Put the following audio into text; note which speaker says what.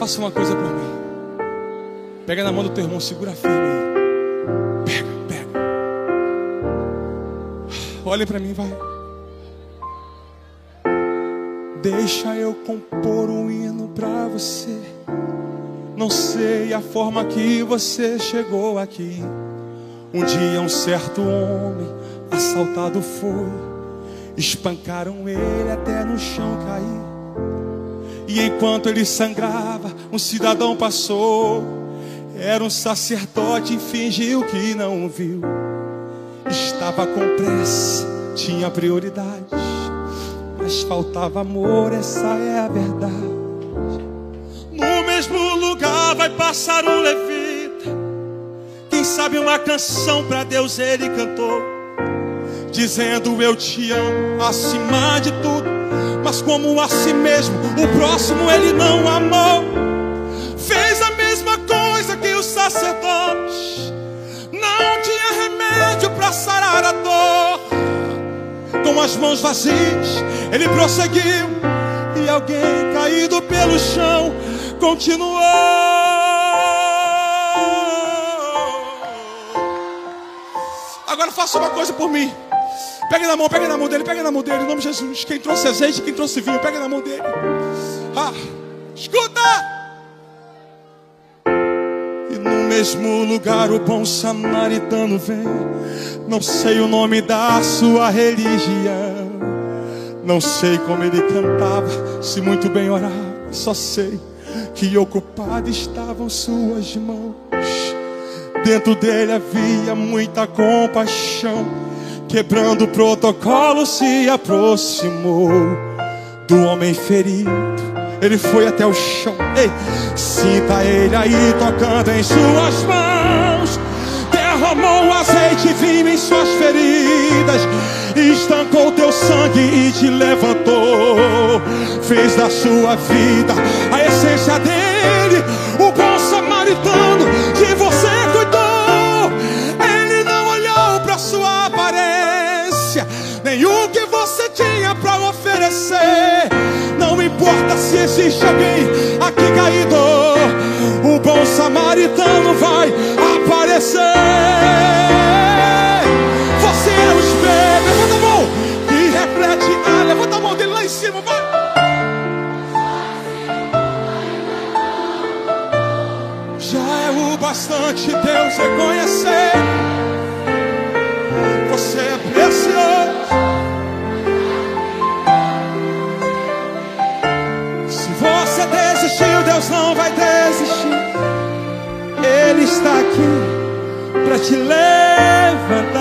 Speaker 1: Faça uma coisa por mim. Pega na mão do teu irmão, segura firme aí. Pega, pega. Olhe para mim, vai. Deixa eu compor um hino para você. Não sei a forma que você chegou aqui. Um dia um certo homem assaltado foi. Espancaram ele até no chão cair. E enquanto ele sangrava, um cidadão passou. Era um sacerdote e fingiu que não viu. Estava com pressa, tinha prioridades. Mas faltava amor, essa é a verdade. No mesmo lugar vai passar um levita. Quem sabe uma canção para Deus ele cantou, dizendo eu te amo acima de tudo. Mas como a si mesmo, o próximo ele não amou. Fez a mesma coisa que o sacerdote. Não tinha remédio para sarar a dor. Com as mãos vazias, ele prosseguiu. E alguém caído pelo chão continuou. Agora faça uma coisa por mim. Pega na mão, pega na mão dele, pega na mão dele, em nome de Jesus. Quem trouxe azeite, quem trouxe vinho, pega na mão dele. Ah, escuta! E no mesmo lugar o bom samaritano vem. Não sei o nome da sua religião. Não sei como ele cantava, se muito bem orava. Só sei que ocupado estavam suas mãos. Dentro dele havia muita compaixão. Quebrando o protocolo, se aproximou do homem ferido. Ele foi até o chão. Ei, sinta ele aí tocando em suas mãos. Derramou azeite e vinho em suas feridas. Estancou teu sangue e te levantou. Fez da sua vida a essência dele. O que você tinha para oferecer. Não importa se existe alguém aqui caído, o bom samaritano vai aparecer. Você é o espelho, levanta a mão e reflete. Ah, levanta a mão dele lá em cima, vai. Já é o bastante Deus reconhecer. Está aqui para te levantar.